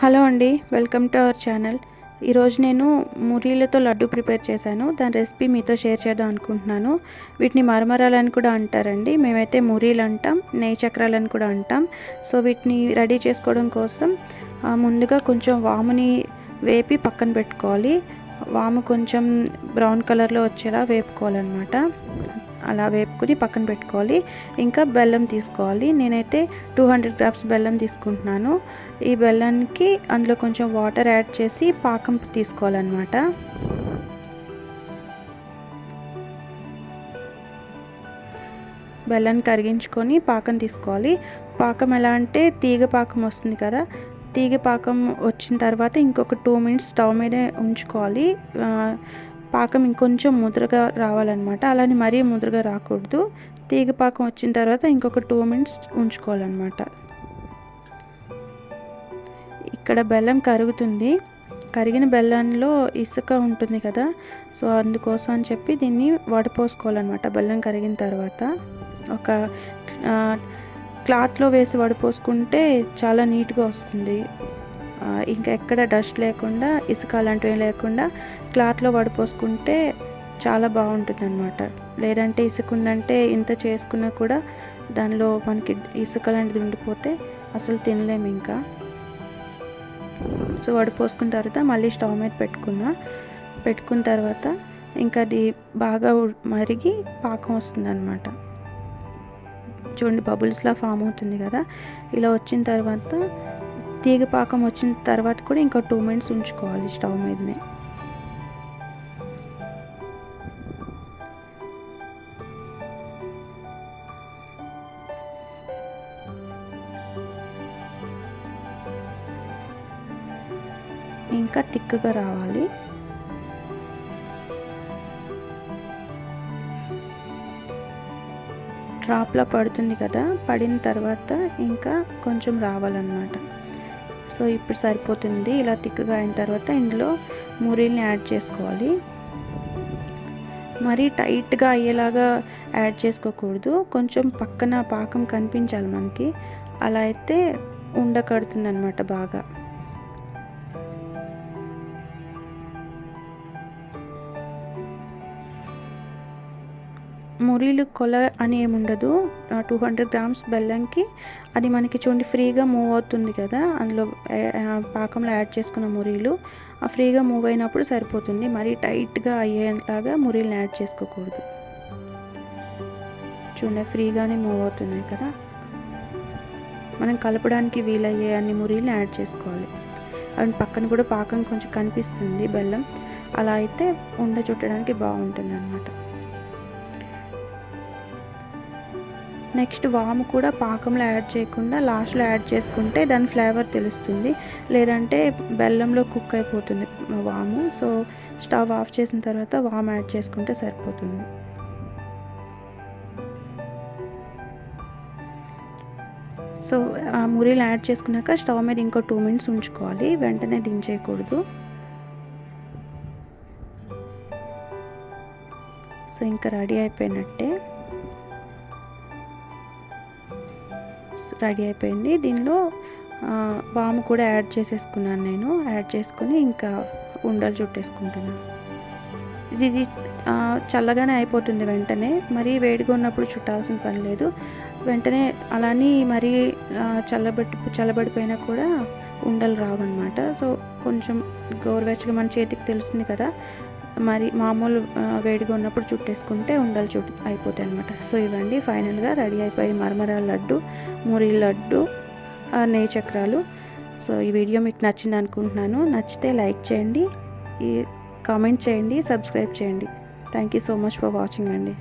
Hello అండి welcome to our channel. ఈరోజు నేను మురీలతో లడ్డు ప్రిపేర్ చేశాను. దాని రెసిపీ మీతో షేర్ చేద్దాం అనుకుంటున్నాను. వీటిని మరమరాలని కూడా అంటారండి. మేమైతే మురీలు అంటాం నెయ్యి చక్రాలని కూడా అంటాం. సో వీటిని రెడీ చేసుకోవడం కోసం ముందుగా కొంచెం వాముని వేపి పక్కన పెట్టుకోవాలి. వాము కొంచెం బ్రౌన్ కలర్లో వచ్చేలా వేపుకోవాలన్నమాట. అలా వేపుకుని పక్కన పెట్టుకోవాలి. ఇంకా బెల్లం తీసుకోవాలి. నేనైతే టూ హండ్రెడ్ గ్రామ్స్ బెల్లం తీసుకుంటున్నాను. ఈ బెల్లానికి అందులో కొంచెం వాటర్ యాడ్ చేసి పాకం తీసుకోవాలన్నమాట. బెల్లాన్ని కరిగించుకొని పాకం తీసుకోవాలి. పాకం ఎలా అంటే తీగ పాకం వస్తుంది కదా. తీగ పాకం వచ్చిన తర్వాత ఇంకొక టూ మినిట్స్ స్టవ్ మీద ఉంచుకోవాలి. పాకం ఇంకొంచెం ముద్రగా రావాలన్నమాట. అలానే మరీ ముద్రగా రాకూడదు. తీగ పాకం వచ్చిన తర్వాత ఇంకొక టూ మినిట్స్ ఉంచుకోవాలన్నమాట. ఇక్కడ బెల్లం కరుగుతుంది. కరిగిన బెల్లంలో ఇసుక ఉంటుంది కదా. సో అందుకోసం అని చెప్పి దీన్ని వడపోసుకోవాలన్నమాట బెల్లం కరిగిన తర్వాత. ఒక క్లాత్లో వేసి వడపోసుకుంటే చాలా నీట్గా వస్తుంది. ఇంకా ఎక్కడ డస్ట్ లేకుండా ఇసుక అలాంటివి లేకుండా క్లాత్లో వడిపోసుకుంటే చాలా బాగుంటుంది అనమాట లేదంటే ఇసుక ఉందంటే ఇంత చేసుకున్నా కూడా దానిలో మనకి ఇసుక లాంటిది ఉండిపోతే అసలు తినలేము ఇంకా. సో వడిపోసుకున్న తర్వాత మళ్ళీ స్టవ్ మీద పెట్టుకున్నా. పెట్టుకున్న తర్వాత ఇంకా అది బాగా మరిగి పాకం వస్తుంది అనమాట చూడండి బబుల్స్లా ఫామ్ అవుతుంది కదా. ఇలా వచ్చిన తర్వాత తీగ పాకం వచ్చిన తర్వాత కూడా ఇంకా టూ మినిట్స్ ఉంచుకోవాలి స్టవ్ మీదనే. ఇంకా తిక్కుగా రావాలి. డ్రాప్లో పడుతుంది కదా పడిన తర్వాత ఇంకా కొంచెం రావాలన్నమాట. సో ఇప్పుడు సరిపోతుంది. ఇలా తిక్కుగా అయిన తర్వాత ఇందులో మురీల్ని యాడ్ చేసుకోవాలి. మరీ టైట్గా అయ్యేలాగా యాడ్ చేసుకోకూడదు. కొంచెం పక్కన పాకం కనిపించాలి మనకి. అలా అయితే ఉండకడుతుంది అనమాట బాగా. మురీలు కొల అని ఏముండదు. టూ హండ్రెడ్ గ్రామ్స్ బెల్లంకి అది మనకి చూడండి ఫ్రీగా మూవ్ అవుతుంది కదా. అందులో ఆ, పాకంలో యాడ్ చేసుకున్న మురీలు. ఆ ఫ్రీగా మూవ్ అయినప్పుడు సరిపోతుంది. మరీ టైట్గా అయ్యేలాగా మురీలను యాడ్ చేసుకోకూడదు. చూడండి ఫ్రీగానే మూవ్ అవుతున్నాయి కదా. మనం కలపడానికి వీలయ్యే అన్ని మురీలు యాడ్ చేసుకోవాలి. అండ్ పక్కన కూడా పాకం కొంచెం కనిపిస్తుంది బెల్లం. అలా అయితే ఉండ చుట్టడానికి బాగుంటుంది అన్నమాట నెక్స్ట్ వాము కూడా పాకంలో యాడ్ చేయకుండా లాస్ట్లో యాడ్ చేసుకుంటే దాని ఫ్లేవర్ తెలుస్తుంది. లేదంటే బెల్లంలో కుక్ అయిపోతుంది వాము. సో స్టవ్ ఆఫ్ చేసిన తర్వాత వాము యాడ్ చేసుకుంటే సరిపోతుంది. సో ఆ మురీలు యాడ్ చేసుకున్నాక స్టవ్ మీద ఇంకో టూ మినిట్స్ ఉంచుకోవాలి. వెంటనే దించేయకూడదు. సో ఇంకా రెడీ అయిపోయినట్టే. రెడీ అయిపోయింది. దీనిలో ఆ, వాము కూడా యాడ్ చేసేసుకున్నాను నేను. యాడ్ చేసుకుని ఇంకా ఉండలు చుట్టేసుకుంటున్నాను. ఇది చల్లగానే అయిపోతుంది వెంటనే. మరీ వేడిగా ఉన్నప్పుడు చుట్టాల్సిన పని లేదు. వెంటనే అలానే మరీ ఆ, చల్లబెట్టి చల్లబడిపోయినా కూడా ఉండలు రావన్నమాట. సో కొంచెం గోరువెచ్చగా మన చేతికి తెలుస్తుంది కదా. మరి మామూలు వేడిగా ఉన్నప్పుడు చుట్టేసుకుంటే ఉండలు చుట్టు అయిపోతాయి అనమాట సో ఇవండి ఫైనల్గా రెడీ అయిపోయి మరమరాల లడ్డు మురి లడ్డు నెయ్యి చక్రాలు. సో ఈ వీడియో మీకు నచ్చింది అనుకుంటున్నాను. నచ్చితే లైక్ చేయండి ఈ కామెంట్ చేయండి సబ్స్క్రైబ్ చేయండి. Thank you so much for watching అండి.